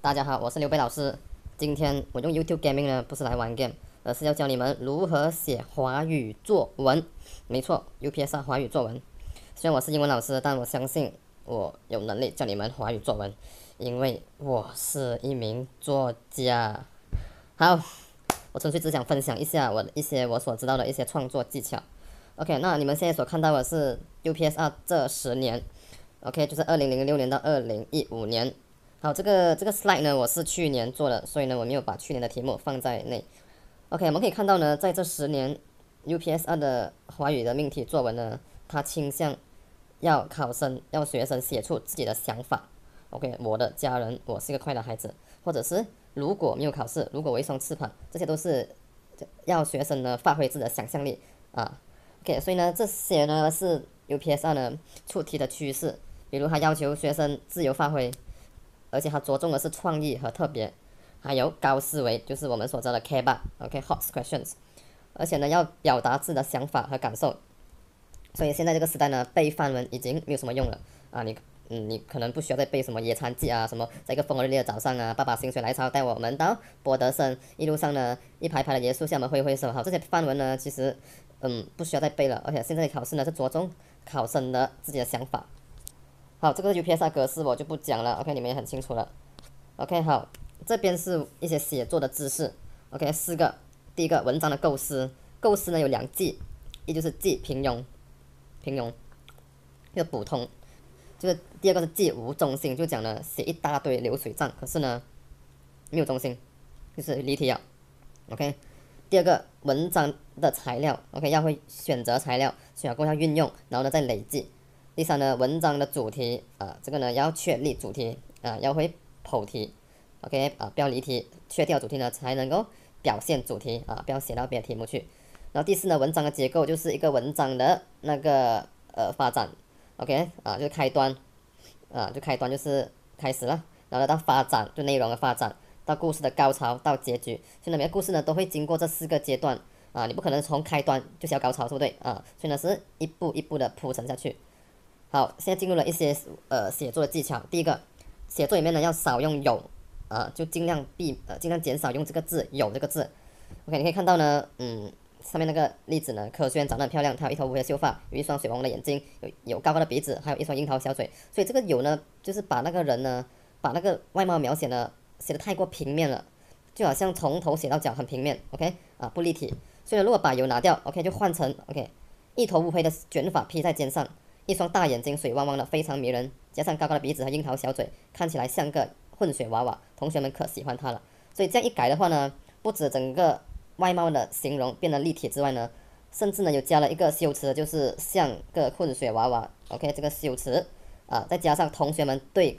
大家好，我是刘备老师。今天我用 YouTube Gaming 呢，不是来玩 game，而是要教你们如何写华语作文。没错，UPSR 华语作文。虽然我是英文老师，但我相信我有能力教你们华语作文，因为我是一名作家。好，我纯粹只想分享一下我的一些我所知道的一些创作技巧。OK，那你们现在所看到的是 UPSR 这十年，OK，就是二零零六年到二零一五年。好，这个这个 slide 呢，我是去年做的，所以呢，我没有把去年的题目放在内。OK，我们可以看到呢，在这十年 U P S 二的华语的命题作文呢，它倾向要考生要学生写出自己的想法。OK，我的家人，我是一个快乐孩子，或者是如果没有考试，如果我一双翅膀，这些都是要学生呢发挥自己的想象力啊。OK，所以呢，这些呢是 U P S 二呢出题的趋势，比如它要求学生自由发挥。而且它着重的是创意和特别，还有高思维，就是我们所知的 K 八，OK，hot questions。而且呢，要表达自己的想法和感受。所以现在这个时代呢，背范文已经没有什么用了啊！你，嗯，你可能不需要再背什么野餐记啊，什么在一个风和日丽的早上啊，爸爸心血来潮带我们到博德森，一路上呢，一排排的椰树下，我们挥挥手。好，这些范文呢，其实，嗯，不需要再背了。而且现在的考试呢，是着重考生的自己的想法。好，这个 UPSR 格式我就不讲了，OK，你们也很清楚了。OK，好，这边是一些写作的知识，OK，四个。第一个，文章的构思，构思呢有两记，一就是记平庸，平庸，就普通。就是第二个是记无中心，就讲了写一大堆流水账，可是呢没有中心，就是离题了。OK，第二个文章的材料，OK，要会选择材料，选过要运用，然后呢再累计。第三呢，文章的主题啊，这个呢要确立主题啊，要会跑题，OK 啊，不要离题，确掉主题呢才能够表现主题啊，不要写到别的题目去。然后第四呢，文章的结构就是一个文章的那个呃发展，OK 啊，就是开端啊，就开端就是开始了，然后到发展就内容的发展，到故事的高潮到结局，所以每个故事呢都会经过这四个阶段啊，你不可能从开端就写到高潮，对不对啊？所以呢是一步一步的铺陈下去。好，现在进入了一些呃写作的技巧。第一个，写作里面呢要少用有，啊，就尽量避呃尽量减少用这个字有这个字。OK，你可以看到呢，嗯，上面那个例子呢，柯轩长得很漂亮，她有一头乌黑秀发，有一双水汪汪的眼睛，有有高高的鼻子，还有一双樱桃小嘴。所以这个有呢，就是把那个人呢，把那个外貌描写呢写的太过平面了，就好像从头写到脚很平面。OK，啊不立体。所以如果把有拿掉，OK 就换成 OK，一头乌黑的卷发披在肩上。一双大眼睛，水汪汪的，非常迷人，加上高高的鼻子和樱桃小嘴，看起来像个混血娃娃，同学们可喜欢他了。所以这样一改的话呢，不止整个外貌的形容变得立体之外呢，甚至呢又加了一个修辞，就是像个混血娃娃。OK，这个修辞啊，再加上同学们对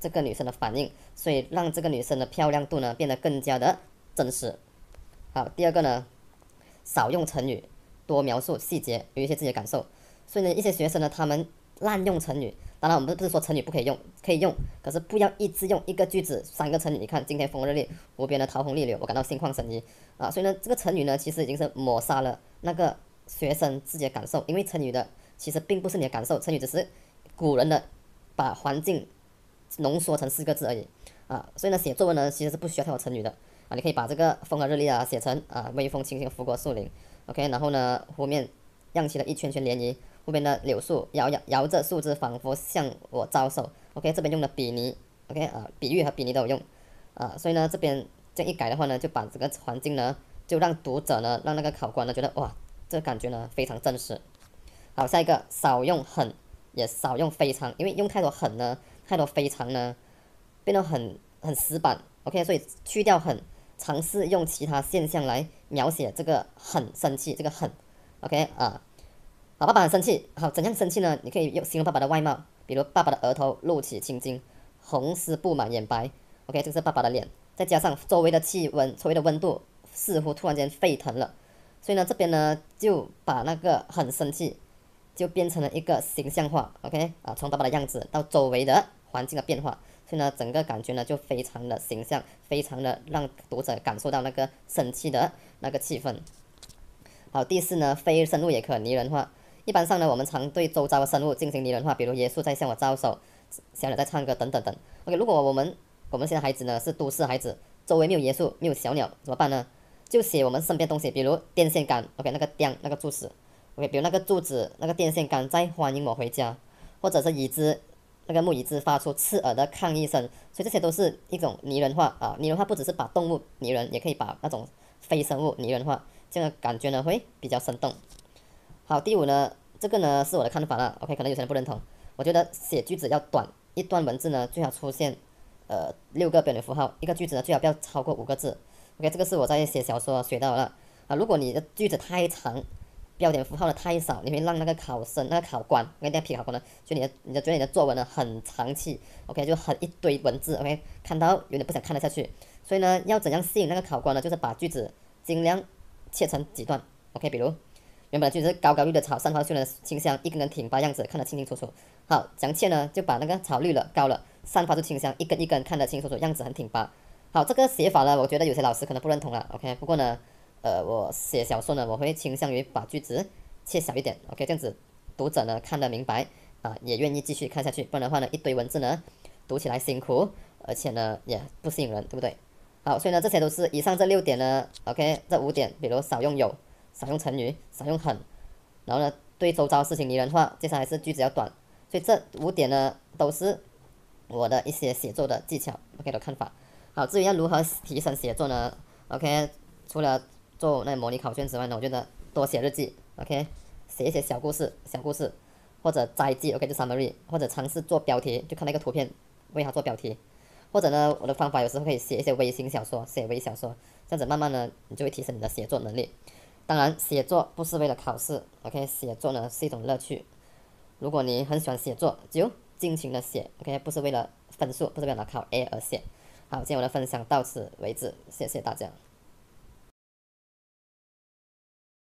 这个女生的反应，所以让这个女生的漂亮度呢变得更加的真实。好，第二个呢，少用成语，多描述细节，有一些自己的感受。所以呢，一些学生呢，他们滥用成语。当然，我们不是说成语不可以用，可以用，可是不要一直用一个句子三个成语。你看，今天风和日丽，无边的桃红柳柳，我感到心旷神怡啊。所以呢，这个成语呢，其实已经是抹杀了那个学生自己的感受，因为成语的其实并不是你的感受，成语只是古人的把环境浓缩成四个字而已啊。所以呢，写作文呢，其实是不需要太多成语的啊。你可以把这个风和日丽啊写成啊，微风轻轻拂过树林，OK，然后呢，湖面漾起了一圈圈涟漪。后边的柳树摇摇摇着树枝，仿佛向我招手。OK，这边用的比拟，OK 啊，比喻和比拟都有用啊。所以呢，这边这样一改的话呢，就把整个环境呢，就让读者呢，让那个考官呢，觉得哇，这感觉呢非常真实。好，下一个少用很，也少用非常，因为用太多很呢，太多非常呢，变得很很死板。OK，所以去掉很，尝试用其他现象来描写这个很生气，这个很 OK 啊。好，爸爸很生气。好，怎样生气呢？你可以用形容爸爸的外貌，比如爸爸的额头露起青筋，红丝布满眼白。OK，这是爸爸的脸。再加上周围的气温，周围的温度似乎突然间沸腾了。所以呢，这边呢就把那个很生气，就变成了一个形象化。OK，啊，从爸爸的样子到周围的环境的变化，所以呢，整个感觉呢就非常的形象，非常的让读者感受到那个生气的那个气氛。好，第四呢，非生物也可拟人化。一般上呢，我们常对周遭的生物进行拟人化，比如耶稣在向我招手，小鸟在唱歌等等等。OK，如果我们我们现在孩子呢是都市孩子，周围没有耶稣，没有小鸟，怎么办呢？就写我们身边东西，比如电线杆，OK，那个电那个柱子，OK，比如那个柱子那个电线杆在欢迎我回家，或者是椅子那个木椅子发出刺耳的抗议声，所以这些都是一种拟人化啊。拟人化不只是把动物拟人，也可以把那种非生物拟人化，这样感觉呢会比较生动。好，第五呢，这个呢是我的看法了，OK，可能有些人不认同。我觉得写句子要短，一段文字呢最好出现呃六个标点符号，一个句子呢最好不要超过五个字。OK，这个是我在写小说学到了啊。如果你的句子太长，标点符号的太少，你会让那个考生、那个考官，那个批考官呢，就你的，你的觉得你的作文呢很长气，OK，就很一堆文字，OK，看到有点不想看得下去。所以呢，要怎样吸引那个考官呢？就是把句子尽量切成几段，OK，比如原本句子高高绿的草，散发出的清香，一根根挺拔样子，看得清清楚楚。好，怎样切呢？就把那个草绿了、高了，散发出清香，一根一根看得清楚楚，样子很挺拔。好，这个写法呢，我觉得有些老师可能不认同了，OK。不过呢，呃，我写小说呢，我会倾向于把句子切小一点，OK，这样子读者呢看得明白啊，也愿意继续看下去。不然的话呢，一堆文字呢，读起来辛苦，而且呢也不吸引人，对不对？好，所以呢，这些都是以上这六点呢，OK，这五点，比如少用有，少用成语，少用很，然后呢，对周遭事情拟人化，接下来是句子要短，所以这五点呢，都是我的一些写作的技巧，OK 的看法。好，至于要如何提升写作呢？OK，除了做那模拟考卷之外呢，我觉得多写日记，OK，写一些小故事、小故事，或者摘记，OK，就 summary，或者尝试做标题，就看那个图片为它做标题，或者呢，我的方法有时候可以写一些微型小说，写微小说，这样子慢慢呢，你就会提升你的写作能力。当然，写作不是为了考试，OK，写作呢是一种乐趣。如果你很喜欢写作，就尽情的写，OK，不是为了分数，不是为了考 A 而写。好，今天我的分享到此为止，谢谢大家。